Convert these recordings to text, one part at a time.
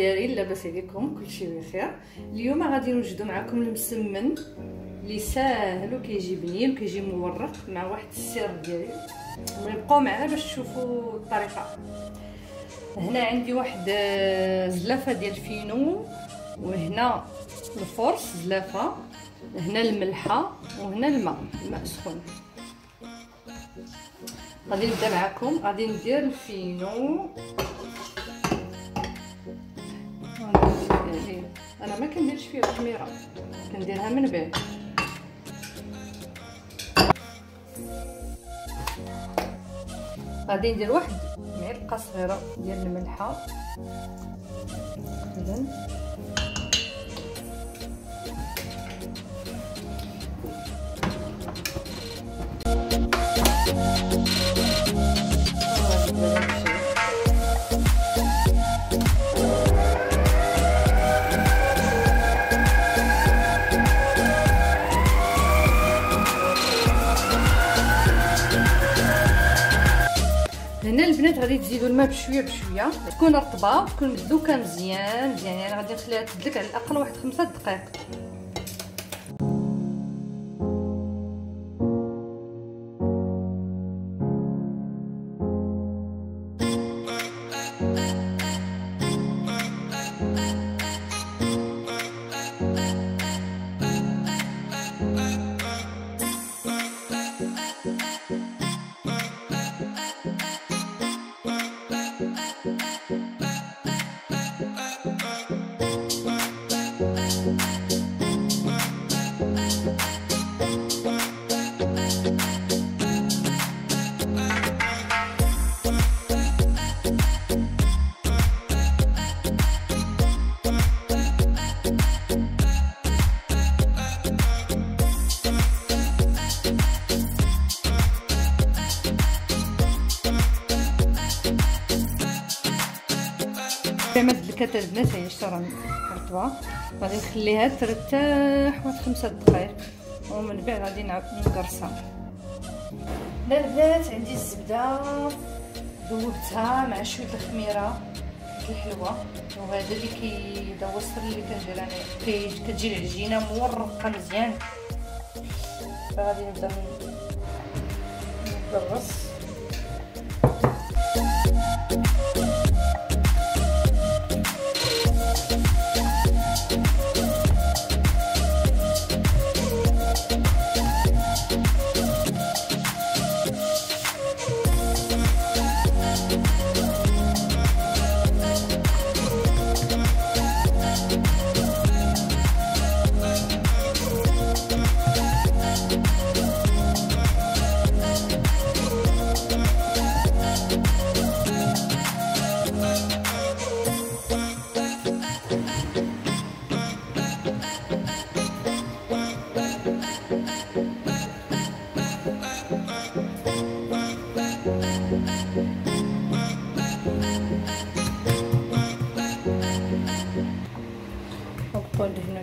ديالي لاباس عليكم كلشي بخير. اليوم غادي نوجدوا معكم المسمن اللي ساهل وكيجي بنين وكيجي مورق مع واحد السر ديالي. بقاو معنا باش تشوفوا الطريقة. هنا عندي واحد آه، زلافة ديال الفينو وهنا الفورص زلافة. هنا الملحة وهنا الماء الماء سخون غادي نبدأ معكم. غادي ندير الفينو. أنا ما كنديرش فيه الخميره كنديرها من بعد غادي ندير واحد معلقة صغيرة ديال الملحة. اذا البنات غادي تزيدوا الماء بشوية بشوية تكون رطبة تكون مدوكة مزيان مزيان يعني غادي نخليها تدلك على الأقل واحد خمسة دقائق. كما دلكات البنات هي شرا رطبه غادي نخليها ترتاح واحد خمسة دقائق ومن بعد غادي نقرصها. البنات عندي الزبدة. ذوبتها مع شوية الخميرة. الحلوة. وهذا اللي كي هو السر اللي كندير أنا. كتجي العجينة مورقة مزيان. فغادي نبدأ نقرص.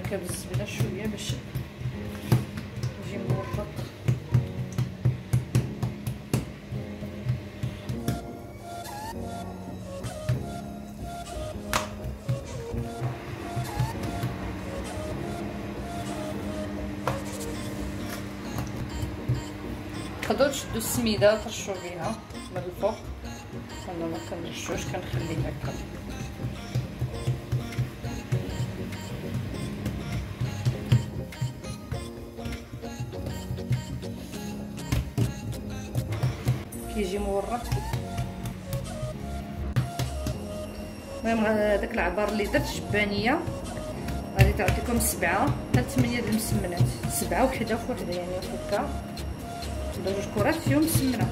هكا بالزبده شوية باش يجي مورق تقدروا تشدوا السميده ترشوا بها من الفوق. أنا ما كنرشوش كنخليه هكا. كيجي مورق المهم هذاك العبار اللي درت جبانية. غادي تعطيكم سبعة حتى ثمانية د المسمنات. سبعة وحدة في وحدة يعني هكا جوج كرات فيهم مسمنة.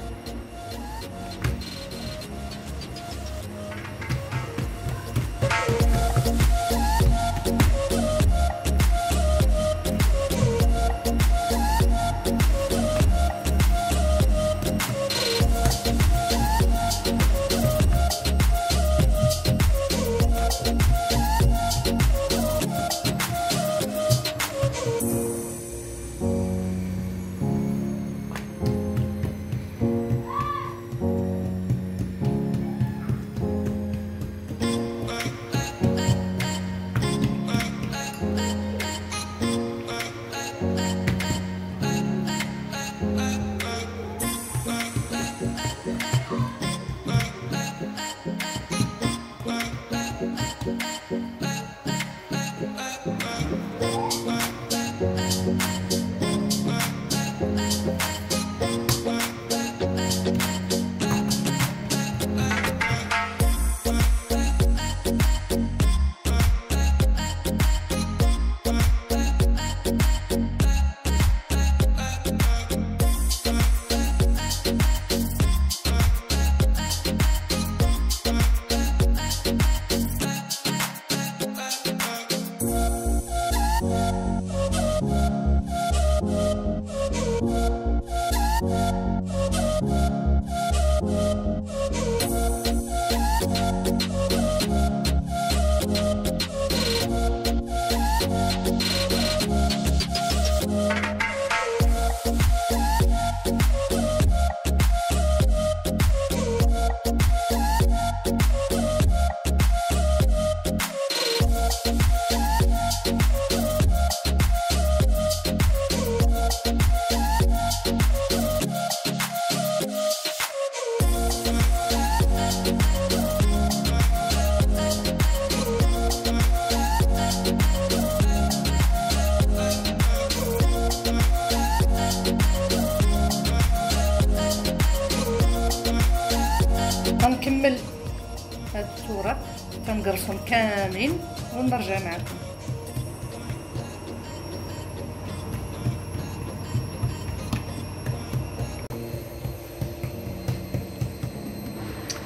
كنقرصهم كاملين ونرجع معكم.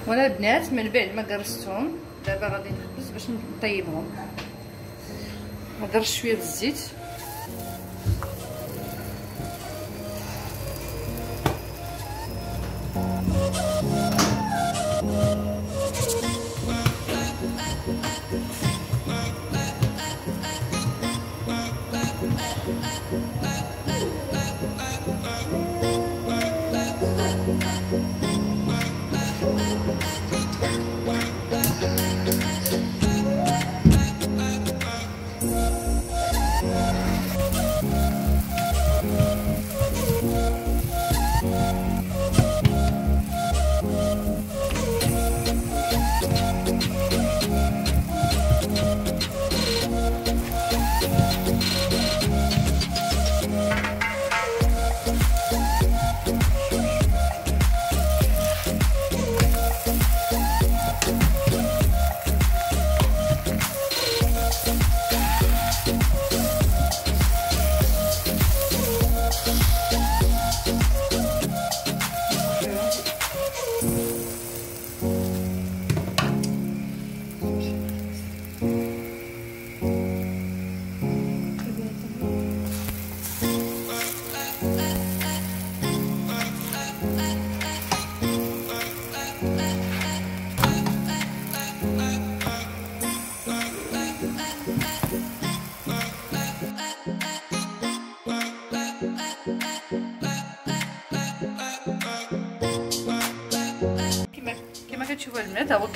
وأنا البنات من بعد ما قرصتهم دابا غادي نخبز باش نطيبهم. نضرب شوية بالزيت Thank you.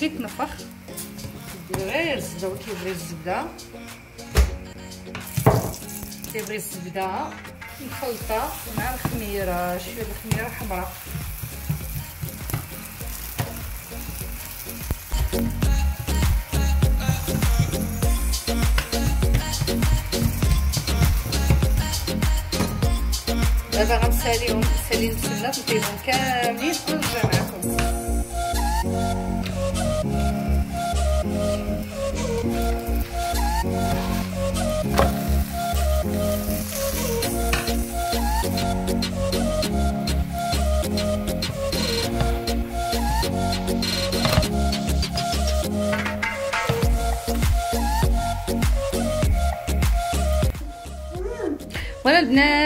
كيتنفخ ديروا غير الزبده هو الزبده كيبغي الزبده مخلطه مع الخميره شوية الخميره حمراء دابا غنساليهم نسالي المسلات نطيبهم كاملين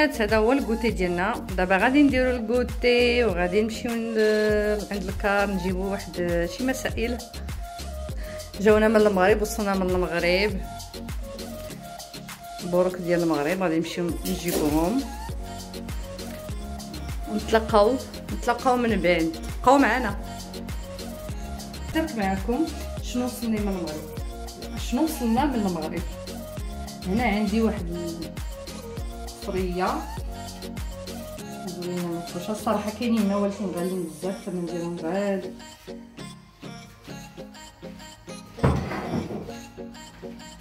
البنات هذا هو الكوتي ديالنا. دابا غادي نديرو الكوتي وغادي نمشيو عند الكار نجيبو واحد شي مسائل. جاونا من المغرب وصلنا من المغرب. بوروك ديال المغرب غادي نمشيو نجيبوهم. ونتلاقاو نتلاقاو من بعد. بقاو معنا. درت معكم. شنو وصلني من المغرب؟ شنو وصلنا من المغرب؟ هنا عندي واحد الفريه زوينه مفروشة. الصراحة كاينين هنا ولكن غاليين بزاف فنديرهم غالي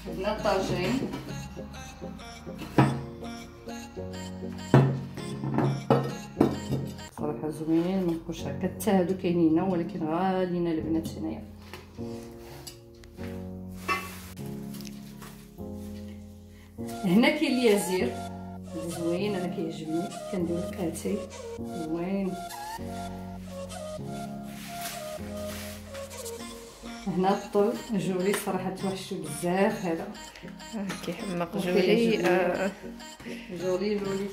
عندنا طاجين زوين ما نقولش هكا حتى هادو كاينين ولكن غاليين البنات هنايا. هنا كاين اليازير زوين أنا كيعجبني. كندير اتاي زوين. هنا الطول. جولي صراحة توحشو بزاف هذا. كيحمق جولي. آه. جولي جولي.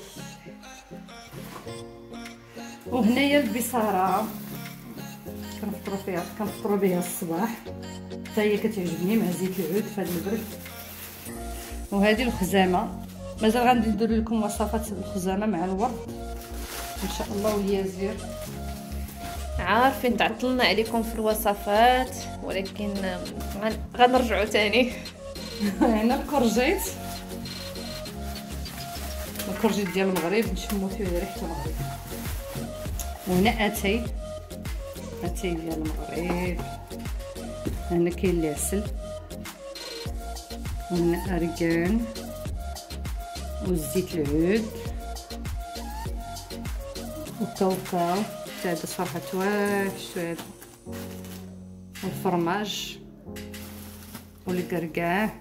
وهنايا البصارة. كنفطرو فيها كنفطرو بها الصباح. حتى هي كتعجبني مع زيت العود في هذا البرد. وهذه الخزامة. مازال غادي ندير لكم وصفات الخزامه مع الورد. إن شاء الله واليازير عارفين تعطلنا عليكم في الوصفات ولكن غنرجعوا تاني. هنا الكرجيت الكرجيت ديال المغرب نشمو فيه ريحة المغرب. وهنا أتاي. أتاي ديال المغرب. هنا كاين العسل وهنا اركان والزيت العود والكاوكاو هذا صراحة واحش هذا والفرماج والقرقاع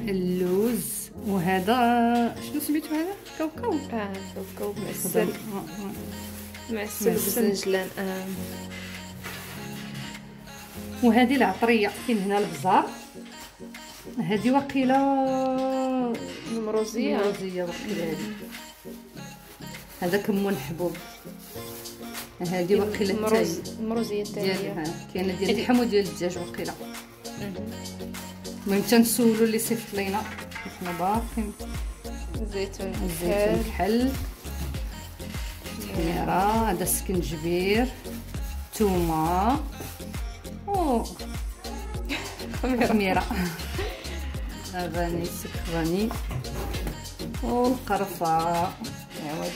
اللوز وهذا شنو سميتو هذا كاوكاو آه كاوكاو معسل معسل بالزنجلان آه وهذه العطريه كاين هنا البزار هذه وقيله المروزيه المروزيه هذا كمون حبوب هذه وقيله المروز المروزيه الثانية كاينة ديال اللحم وديال الدجاج وقيله المهم تنسولو اللي صيفط لينا. حنا باقيين. زيتون زيتون الحل تحميره هذا سكنجبير تومة. أو خميره فاني سكراني. والقرفة. عوض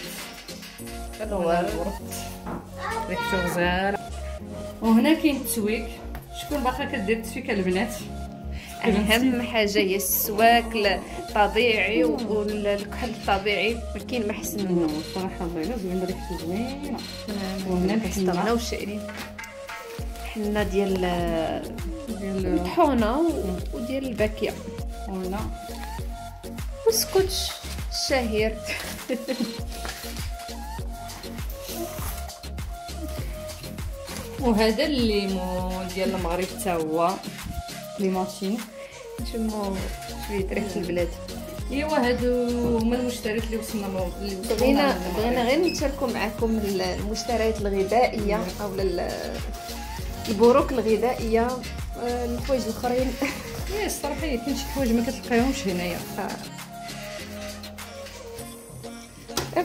الورد. ريحته غزاله وهنا كاين التسويك. شكون باقا كدير التسويك البنات؟ أهم حاجة هي السواك الطبيعي والكحل الطبيعي. ما كاين ما احسن منه. صراحة الله زوين ريحته زوينة. وهنا الحنه والشعرين حنه ديال ديال الطحونة وديال الباكية. هنا وسكوتش الشهير وهذا الليمون ديال المغرب حتى هو. ليمونتين نشمو شوية ريحة البلاد. ايوا هادو هما المشتريات اللي وصلنا اللي بغينا بغينا غير نشاركوا معكم المشتريات الغذائية أو البروك الغذائية آه، الحوايج الآخرين. إيه الصراحة كاين شي حوايج ما كتلقايهمش هنايا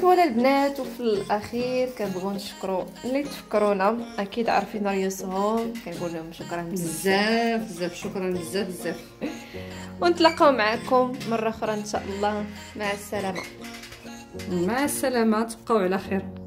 فوالا البنات وفي الأخير كنبغيو نشكروا اللي تفكرونا أكيد عارفين ريوسهم كنقول لهم شكرا بزاف. بزاف شكرا بزاف بزاف. ونتلاقاو معكم مرة أخرى إن شاء الله. مع السلامة. مع السلامة تبقاو على خير.